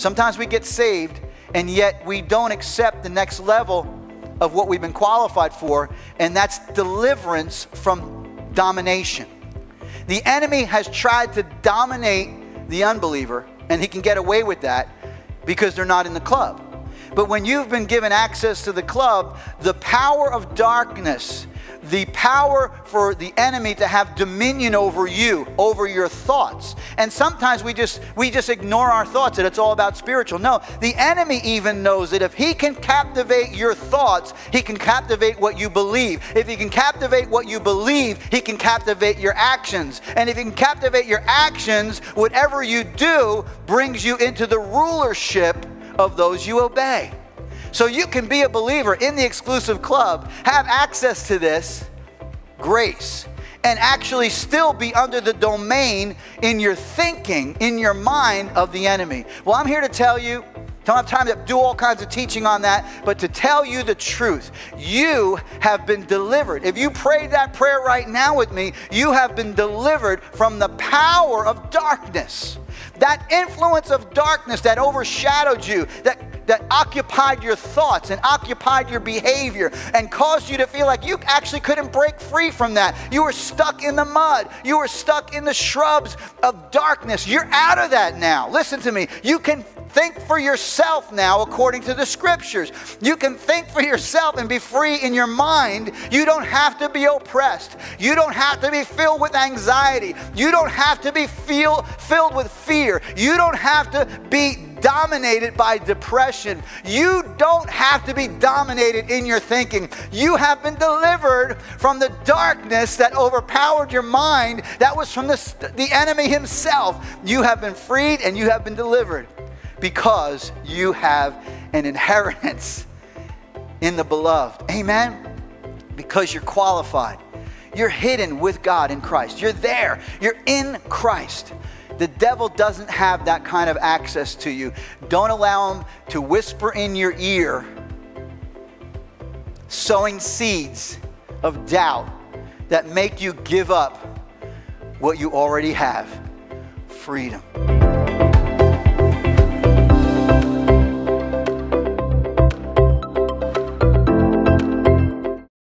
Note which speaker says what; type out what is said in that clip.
Speaker 1: Sometimes we get saved and yet we don't accept the next level of what we've been qualified for, and that's deliverance from domination. The enemy has tried to dominate the unbeliever, and he can get away with that because they're not in the club. But when you've been given access to the club, the power of darkness the power for the enemy to have dominion over you, over your thoughts. And sometimes we just we just ignore our thoughts and it's all about spiritual. No, the enemy even knows that if he can captivate your thoughts, he can captivate what you believe. If he can captivate what you believe, he can captivate your actions. And if he can captivate your actions, whatever you do brings you into the rulership of those you obey. So you can be a believer in the exclusive club, have access to this grace, and actually still be under the domain in your thinking, in your mind of the enemy. Well, I'm here to tell you. Don't have time to do all kinds of teaching on that, but to tell you the truth, you have been delivered. If you prayed that prayer right now with me, you have been delivered from the power of darkness. That influence of darkness that overshadowed you, that that occupied your thoughts and occupied your behavior and caused you to feel like you actually couldn't break free from that. You were stuck in the mud. You were stuck in the shrubs of darkness. You're out of that now. Listen to me. You can think for yourself now according to the scriptures. You can think for yourself and be free in your mind. You don't have to be oppressed. You don't have to be filled with anxiety. You don't have to be feel, filled with fear. You don't have to be dominated by depression. You don't have to be dominated in your thinking. You have been delivered from the darkness that overpowered your mind, that was from the, the enemy himself. You have been freed and you have been delivered because you have an inheritance in the beloved. Amen? Because you're qualified. You're hidden with God in Christ. You're there. You're in Christ. The devil doesn't have that kind of access to you. Don't allow him to whisper in your ear, sowing seeds of doubt that make you give up what you already have freedom.